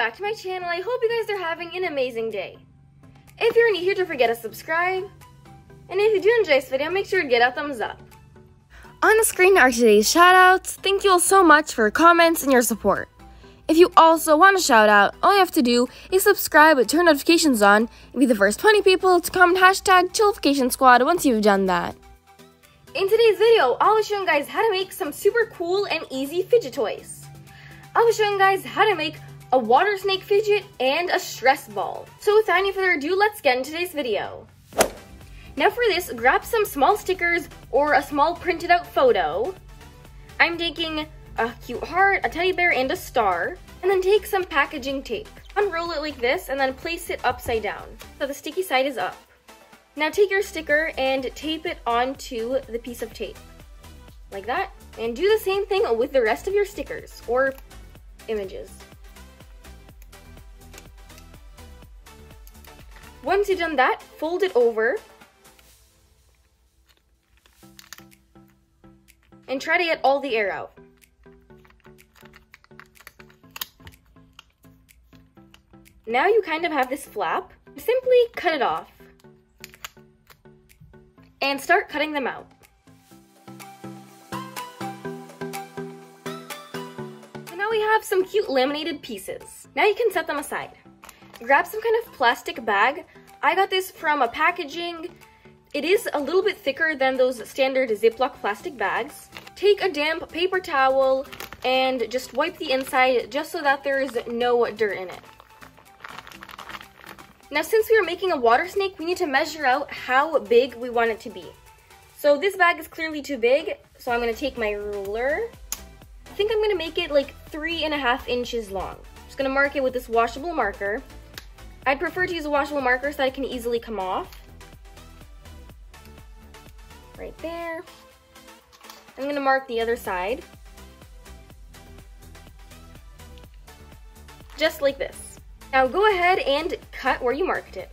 back to my channel. I hope you guys are having an amazing day. If you're new here, don't forget to subscribe. And if you do enjoy this video, make sure to get a thumbs up. On the screen are today's shoutouts. Thank you all so much for your comments and your support. If you also want a shout out, all you have to do is subscribe and turn notifications on and be the first 20 people to comment hashtag Chillification Squad once you've done that. In today's video, I'll be showing guys how to make some super cool and easy fidget toys. I'll be showing guys how to make a water snake fidget and a stress ball. So without any further ado, let's get into today's video. Now for this, grab some small stickers or a small printed out photo. I'm taking a cute heart, a teddy bear, and a star. And then take some packaging tape. Unroll it like this and then place it upside down. So the sticky side is up. Now take your sticker and tape it onto the piece of tape. Like that. And do the same thing with the rest of your stickers or images. Once you've done that, fold it over and try to get all the air out. Now you kind of have this flap. Simply cut it off and start cutting them out. So now we have some cute laminated pieces. Now you can set them aside. Grab some kind of plastic bag. I got this from a packaging. It is a little bit thicker than those standard Ziploc plastic bags. Take a damp paper towel and just wipe the inside just so that there is no dirt in it. Now since we are making a water snake, we need to measure out how big we want it to be. So this bag is clearly too big, so I'm gonna take my ruler. I think I'm gonna make it like three and a half inches long. I'm Just gonna mark it with this washable marker. I'd prefer to use a washable marker so that it can easily come off. Right there. I'm gonna mark the other side. Just like this. Now go ahead and cut where you marked it.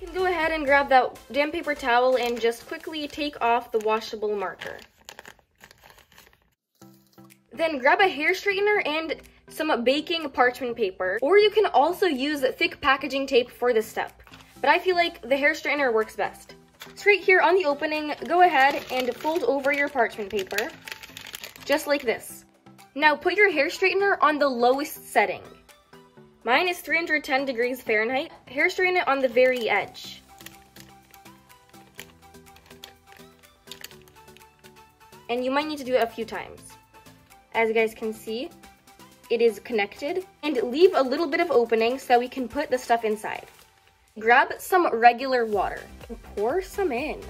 You can go ahead and grab that damp paper towel and just quickly take off the washable marker. Then grab a hair straightener and some baking parchment paper, or you can also use thick packaging tape for this step. But I feel like the hair straightener works best. So right here on the opening, go ahead and fold over your parchment paper, just like this. Now put your hair straightener on the lowest setting. Mine is 310 degrees Fahrenheit. Hair straighten it on the very edge. And you might need to do it a few times. As you guys can see, it is connected. And leave a little bit of opening so that we can put the stuff inside. Grab some regular water and pour some in.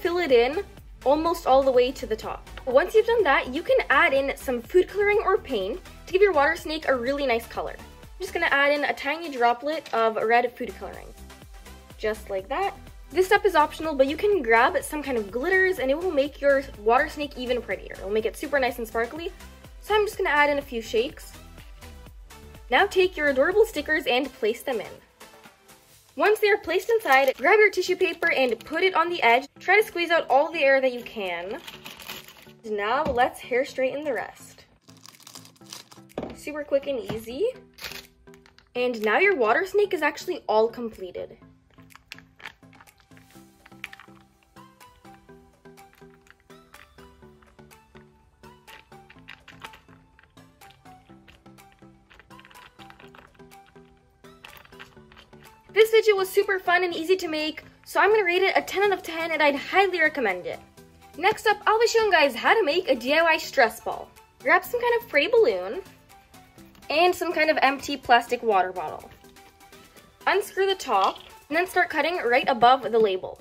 Fill it in almost all the way to the top. Once you've done that, you can add in some food coloring or paint to give your water snake a really nice color. I'm just gonna add in a tiny droplet of red food coloring. Just like that. This step is optional, but you can grab some kind of glitters and it will make your water snake even prettier. It will make it super nice and sparkly. So I'm just gonna add in a few shakes. Now take your adorable stickers and place them in. Once they are placed inside, grab your tissue paper and put it on the edge. Try to squeeze out all the air that you can. Now let's hair straighten the rest. Super quick and easy. And now your water snake is actually all completed. This video was super fun and easy to make, so I'm gonna rate it a 10 out of 10 and I'd highly recommend it. Next up, I'll be showing guys how to make a DIY stress ball. Grab some kind of fray balloon and some kind of empty plastic water bottle. Unscrew the top and then start cutting right above the label.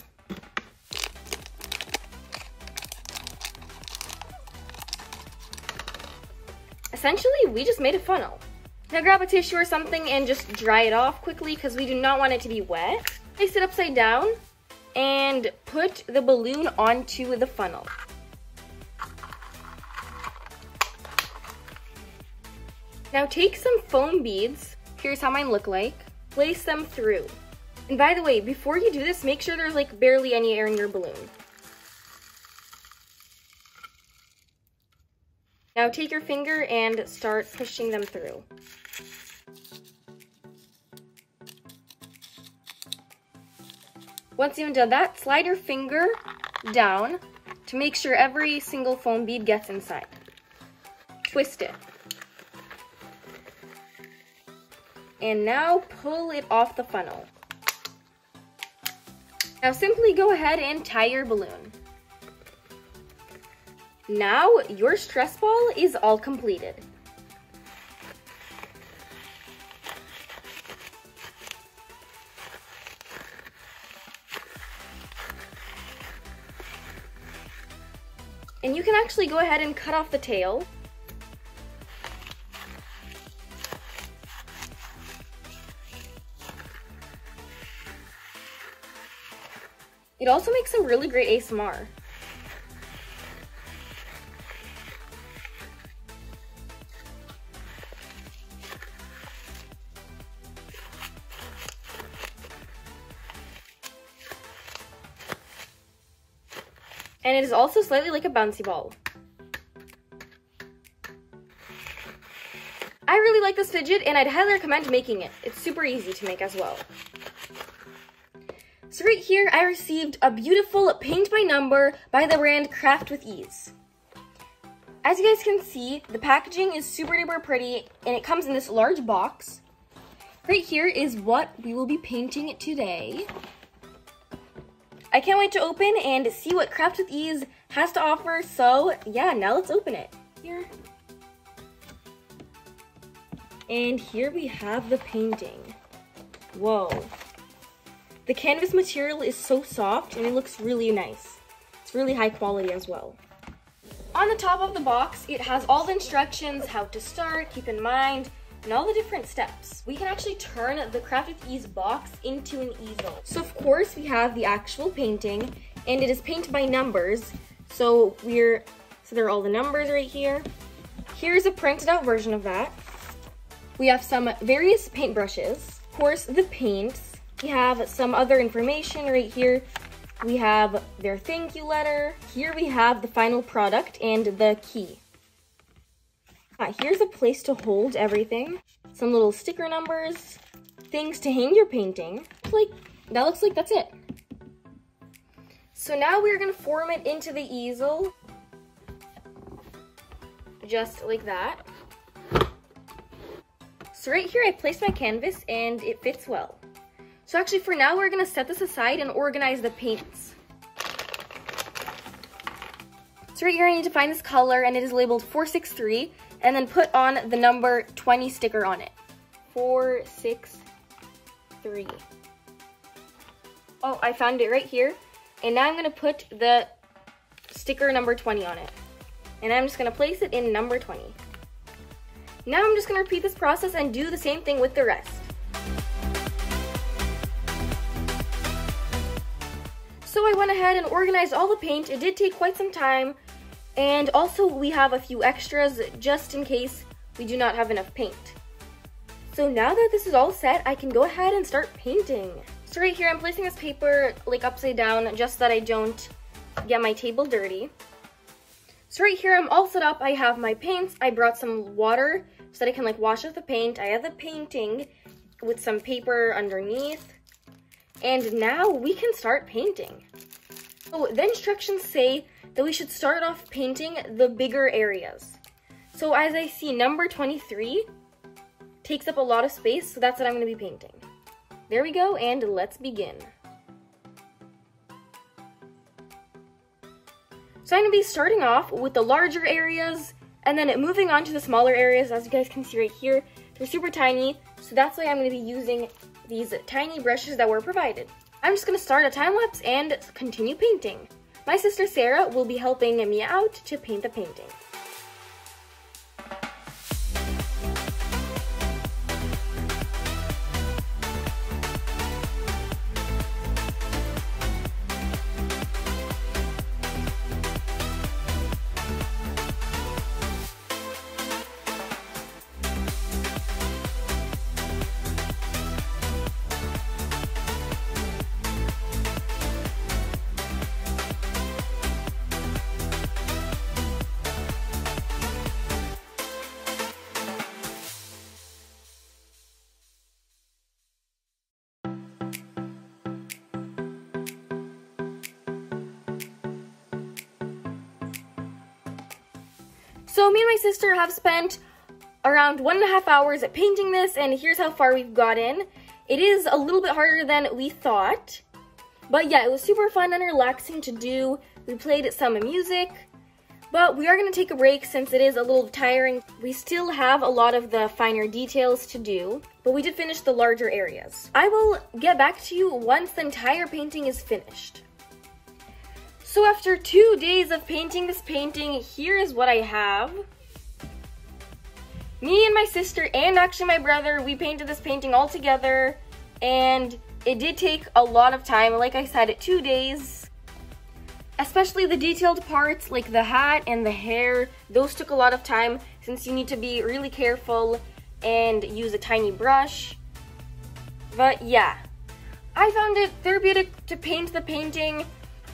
Essentially, we just made a funnel. Now grab a tissue or something and just dry it off quickly because we do not want it to be wet. Place it upside down and put the balloon onto the funnel. Now take some foam beads, here's how mine look like, place them through. And by the way, before you do this, make sure there's like barely any air in your balloon. Now take your finger and start pushing them through. Once you've done that, slide your finger down to make sure every single foam bead gets inside. Twist it. And now pull it off the funnel. Now simply go ahead and tie your balloon. Now your stress ball is all completed. And you can actually go ahead and cut off the tail. It also makes some really great ASMR. And it is also slightly like a bouncy ball. I really like this fidget and I'd highly recommend making it. It's super easy to make as well. So right here, I received a beautiful paint by number by the brand Craft with Ease. As you guys can see, the packaging is super duper pretty and it comes in this large box. Right here is what we will be painting today. I can't wait to open and see what Craft with Ease has to offer. So yeah, now let's open it. Here. And here we have the painting. Whoa. The canvas material is so soft and it looks really nice. It's really high quality as well. On the top of the box, it has all the instructions, how to start, keep in mind, and all the different steps. We can actually turn the Craft with Ease box into an easel. So of course we have the actual painting and it is paint by numbers. So we're, so there are all the numbers right here. Here's a printed out version of that. We have some various paint brushes. Of course, the paints. We have some other information right here. We have their thank you letter. Here we have the final product and the key. Uh, here's a place to hold everything. Some little sticker numbers, things to hang your painting. Like, that looks like that's it. So now we're gonna form it into the easel. Just like that. So right here, I placed my canvas and it fits well. So actually for now, we're gonna set this aside and organize the paints. So right here, I need to find this color and it is labeled 463 and then put on the number 20 sticker on it. Four, six, three. Oh, I found it right here. And now I'm gonna put the sticker number 20 on it. And I'm just gonna place it in number 20. Now I'm just gonna repeat this process and do the same thing with the rest. So I went ahead and organized all the paint. It did take quite some time, and also we have a few extras just in case we do not have enough paint. So now that this is all set, I can go ahead and start painting. So right here, I'm placing this paper like upside down just so that I don't get my table dirty. So right here, I'm all set up. I have my paints. I brought some water so that I can like wash off the paint. I have the painting with some paper underneath. And now we can start painting. So the instructions say that we should start off painting the bigger areas. So as I see, number 23 takes up a lot of space, so that's what I'm going to be painting. There we go, and let's begin. So I'm to be starting off with the larger areas, and then moving on to the smaller areas, as you guys can see right here. They're super tiny, so that's why I'm going to be using these tiny brushes that were provided. I'm just going to start a time lapse and continue painting. My sister Sarah will be helping me out to paint the painting. So me and my sister have spent around one and a half hours at painting this, and here's how far we've gotten. It is a little bit harder than we thought, but yeah, it was super fun and relaxing to do. We played some music, but we are to take a break since it is a little tiring. We still have a lot of the finer details to do, but we did finish the larger areas. I will get back to you once the entire painting is finished. So after two days of painting this painting, here is what I have. Me and my sister and actually my brother, we painted this painting all together and it did take a lot of time. Like I said, two days especially the detailed parts like the hat and the hair those took a lot of time since you need to be really careful and use a tiny brush but yeah I found it therapeutic to paint the painting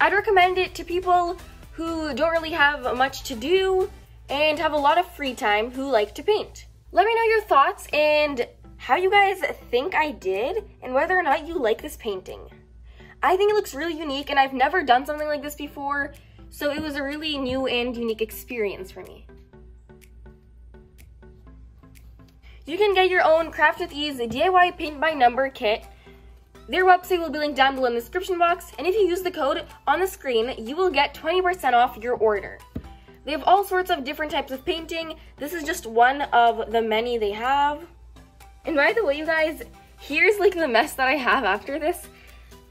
I'd recommend it to people who don't really have much to do and have a lot of free time who like to paint let me know your thoughts and how you guys think I did and whether or not you like this painting I think it looks really unique and I've never done something like this before, so it was a really new and unique experience for me. You can get your own Craft with Ease DIY paint by number kit. Their website will be linked down below in the description box, and if you use the code on the screen, you will get 20% off your order. They have all sorts of different types of painting. This is just one of the many they have. And by the way, you guys, here's like the mess that I have after this.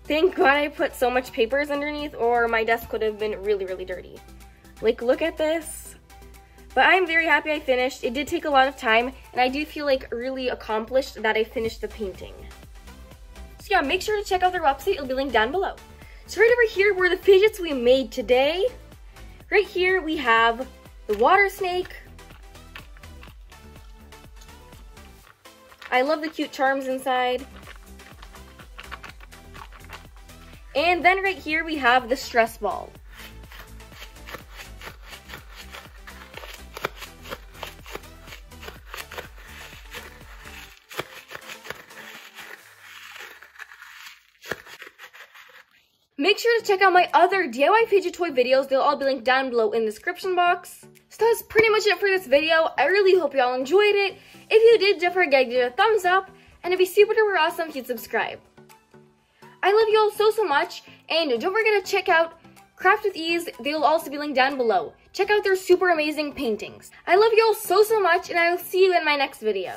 Thank God I put so much papers underneath or my desk would have been really, really dirty. Like, look at this. But I'm very happy I finished. It did take a lot of time, and I do feel like really accomplished that I finished the painting. Yeah, make sure to check out their website. It'll be linked down below. So right over here were the fidgets we made today. Right here we have the water snake. I love the cute charms inside. And then right here we have the stress ball. Make sure to check out my other DIY fidget toy videos. They'll all be linked down below in the description box. So that's pretty much it for this video. I really hope y'all enjoyed it. If you did, don't forget to give it a thumbs up. And it'd be super duper awesome if you'd subscribe. I love you all so, so much. And don't forget to check out Craft with Ease. They'll also be linked down below. Check out their super amazing paintings. I love you all so, so much, and I will see you in my next video.